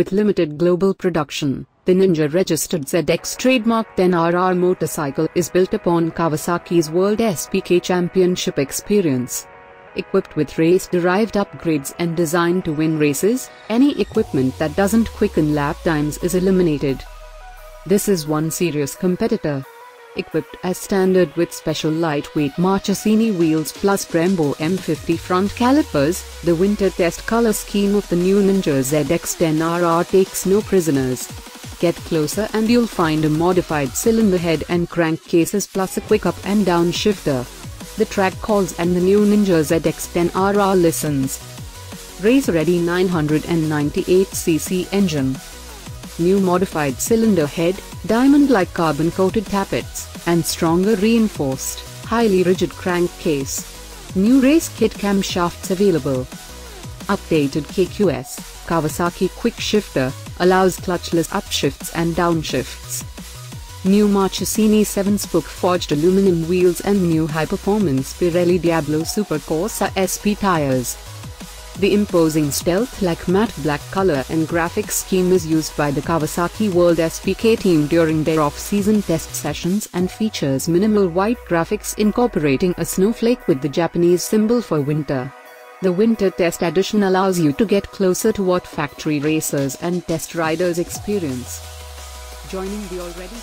With limited global production, the Ninja registered ZX trademark 10RR motorcycle is built upon Kawasaki's World SBK Championship experience. Equipped with race-derived upgrades and designed to win races, any equipment that doesn't quicken lap times is eliminated. This is one serious competitor. Equipped as standard with special lightweight Marchesini wheels plus Brembo M50 front calipers, the winter test color scheme of the new Ninja ZX10RR takes no prisoners. Get closer and you'll find a modified cylinder head and crankcases plus a quick up and down shifter. The track calls and the new Ninja ZX10RR listens. Race ready 998cc engine. New modified cylinder head, diamond-like carbon-coated tappets, and stronger reinforced, highly rigid crankcase. New race kit camshafts available. Updated KQS, Kawasaki Quick Shifter, allows clutchless upshifts and downshifts. New Marchesini 7-spoke forged aluminum wheels and new high-performance Pirelli Diablo Super Corsa SP tires. The imposing stealth-like matte black color and graphics scheme is used by the Kawasaki World SBK team during their off-season test sessions and features minimal white graphics incorporating a snowflake with the Japanese symbol for winter. The Winter Test Edition allows you to get closer to what factory racers and test riders experience. Joining the already